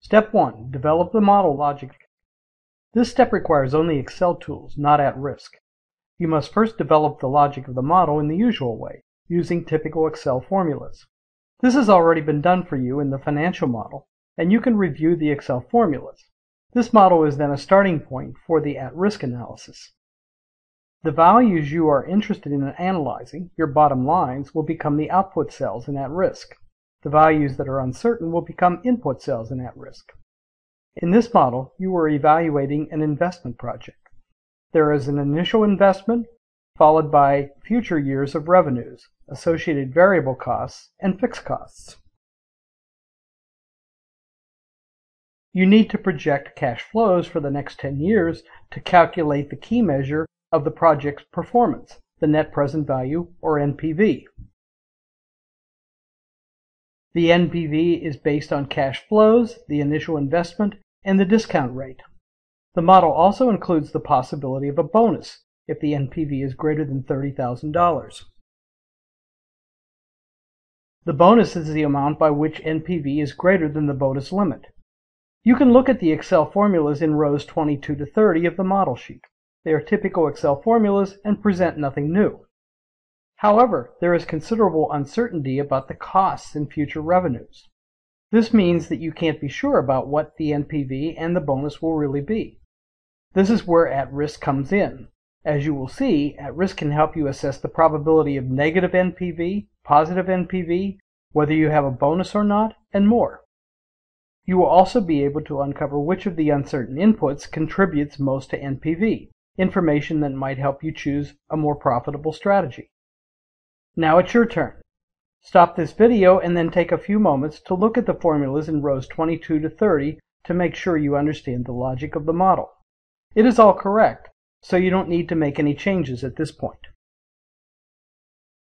Step 1. Develop the model logic. This step requires only Excel tools, not at risk. You must first develop the logic of the model in the usual way, using typical Excel formulas. This has already been done for you in the financial model, and you can review the Excel formulas. This model is then a starting point for the at-risk analysis. The values you are interested in analyzing, your bottom lines, will become the output cells in at risk. The values that are uncertain will become input cells in at risk. In this model, you are evaluating an investment project. There is an initial investment, followed by future years of revenues, associated variable costs, and fixed costs. You need to project cash flows for the next 10 years to calculate the key measure of the project's performance, the net present value, or NPV. The NPV is based on cash flows, the initial investment, and the discount rate. The model also includes the possibility of a bonus if the NPV is greater than $30,000. The bonus is the amount by which NPV is greater than the bonus limit. You can look at the Excel formulas in rows 22 to 30 of the model sheet. They are typical Excel formulas and present nothing new. However, there is considerable uncertainty about the costs and future revenues. This means that you can't be sure about what the NPV and the bonus will really be. This is where at-risk comes in. As you will see, at-risk can help you assess the probability of negative NPV, positive NPV, whether you have a bonus or not, and more. You will also be able to uncover which of the uncertain inputs contributes most to NPV, information that might help you choose a more profitable strategy. Now it's your turn. Stop this video and then take a few moments to look at the formulas in rows 22 to 30 to make sure you understand the logic of the model. It is all correct, so you don't need to make any changes at this point.